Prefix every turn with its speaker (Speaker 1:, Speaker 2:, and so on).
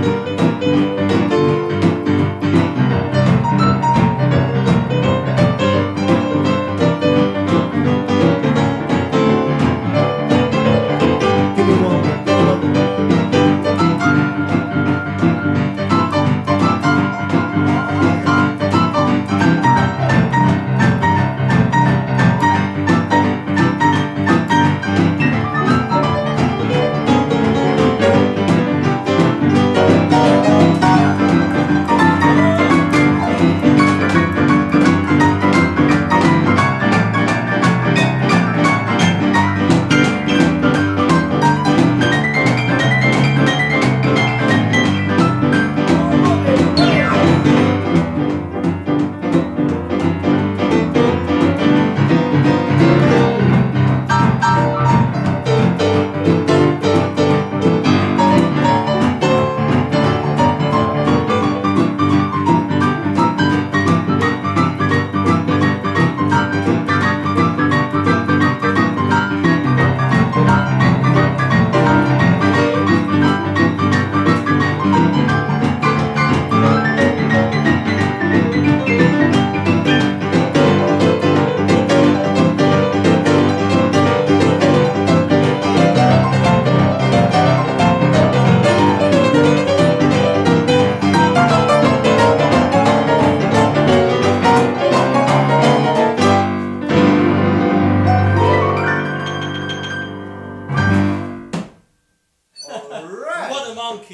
Speaker 1: Thank you. Monk.